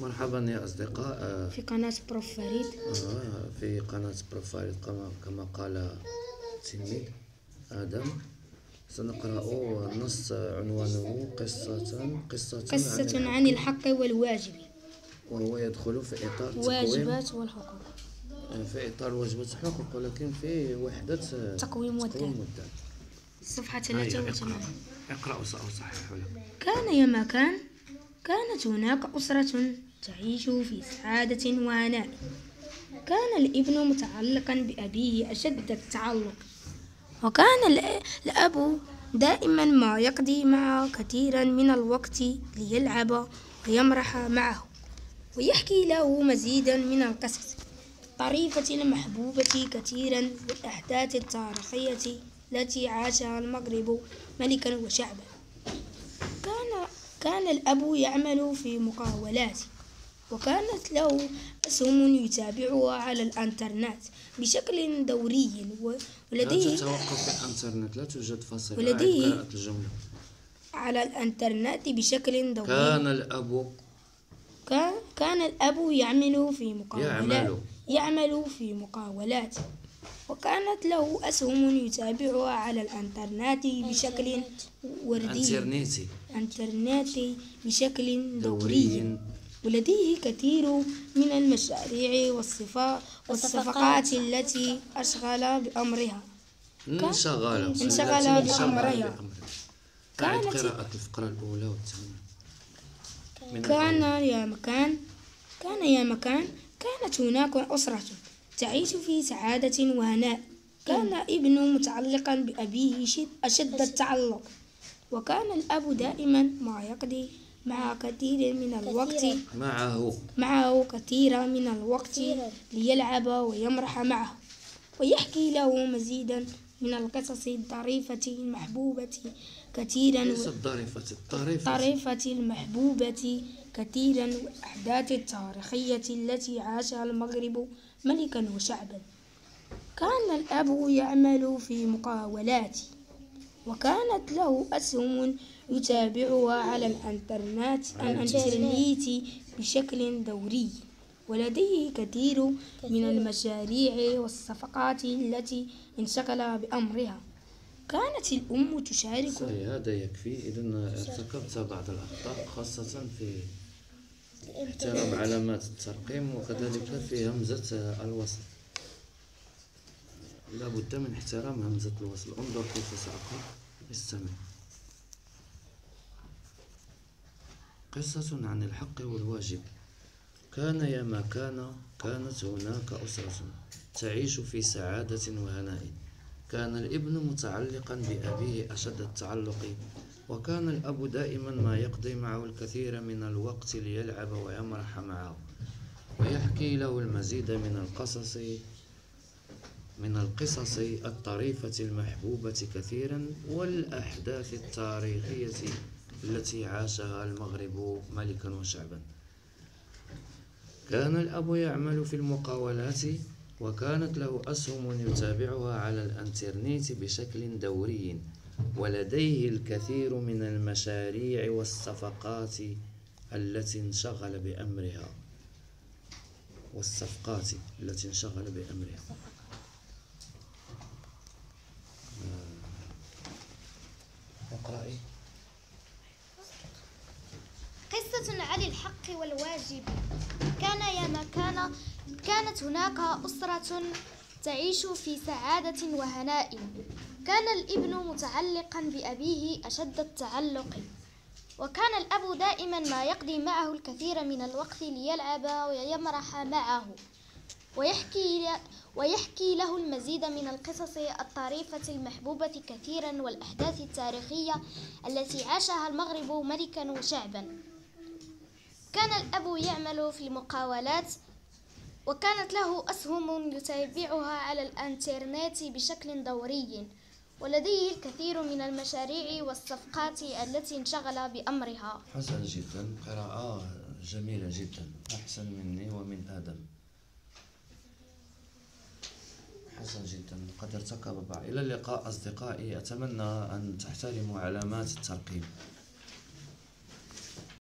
مرحبا يا أصدقاء. في قناة prof فريد آه، في قناة prof فريد كما كما قال تلميذ آدم. سنقرأ نص عنوانه قصة قصة قصة عن الحق والواجب. وهو يدخل في إطار واجبات والحقوق. في إطار واجبات الحقوق ولكن في وحدة تقويم. وبالذات صفحة هي 83 اقرأ اقرأ وسأصحح لك. كان يا ما كان. كانت هناك أسرة تعيش في سعادة وهناء كان الابن متعلقا بأبيه أشد التعلق. وكان الأ- الأب دائما ما يقضي معه كثيرا من الوقت ليلعب ويمرح معه ويحكي له مزيدا من القصص. الطريفة المحبوبة كثيرا والأحداث التاريخية التي عاشها المغرب ملكا وشعبا. كان كان الأب يعمل في مقاولات وكانت له أسهم يتابعها على الإنترنت بشكل دوري و- لا ولديه تتوقف في الإنترنت لا توجد فاصلة ولديه- أعد قراءة الجملة. على الإنترنت بشكل دوري. كان الأب كان كان الأب يعمل في مقاولات يعمل. يعمل في مقاولات. وكانت له أسهم يتابعها على الإنترنت بشكل وردي. انترنيتي إنترنت بشكل دوري. ولديه كثير من المشاريع والصفقات التي أشغل بأمرها. انشغل انشغل بأمرها. كانت- قراءة الفقرة الأولى والثانية. كان. يا مكان كان يا مكان. كانت هناك أسرة. تعيش في سعادة وهناء. كان ابن متعلقا بأبيه شد أشد التعلق. وكان الأب دائما ما يقضي مع كثير من الوقت معه. معه كثير من الوقت ليلعب ويمرح معه. ويحكي له مزيدا من القصص الطريفة المحبوبة كثيرا الطريفة الطريفة المحبوبة كثيرا والأحداث التاريخية التي عاشها المغرب ملكا وشعبا. كان الأب يعمل في مقاولات وكانت له أسهم يتابعها على الإنترنت الإنترنت بشكل دوري. ولديه كثير من المشاريع والصفقات التي انشغل بأمرها. كانت الأم تشارك. صحيح هذا يكفي. إذا ارتكبت بعض الأخطاء خاصة في احترام علامات الترقيم وكذلك في همزة الوصل. لا بد من احترام همزة الوصل. انظر كيف سأقرأ استمع. قصة عن الحق والواجب. كان يا ما كان كانت هناك أسرة تعيش في سعادة وهناء. كان الابن متعلقا بأبيه أشد التعلق. وكان الأب دائما ما يقضي معه الكثير من الوقت ليلعب ويمرح معه ويحكي له المزيد من القصص من القصص الطريفة المحبوبة كثيرا والأحداث التاريخية التي عاشها المغرب ملكا وشعبا. كان الأب يعمل في المقاولات وكانت له أسهم يتابعها على الإنترنت بشكل دوري. ولديه الكثير من المشاريع والصفقات التي انشغل بأمرها. والصفقات التي انشغل بأمرها. آه. اقرأي. قصة عن الحق والواجب. كان يا ما كان كانت هناك أسرة تعيش في سعادة وهناء. كان الابن متعلقا بأبيه أشد التعلق. وكان الأب دائما ما يقضي معه الكثير من الوقت ليلعب ويمرح معه ويحكي ويحكي له المزيد من القصص الطريفة المحبوبة كثيرا والأحداث التاريخية التي عاشها المغرب ملكا وشعبا. كان الأب يعمل في المقاولات وكانت له أسهم يتابعها على الإنترنت بشكل دوري. ولديه الكثير من المشاريع والصفقات التي انشغل بأمرها. حسن جدا. قراءة جميلة جدا. أحسن مني ومن آدم. حسن جدا. قد ارتكب بعض إلى اللقاء أصدقائي. أتمنى أن تحترموا علامات الترقيم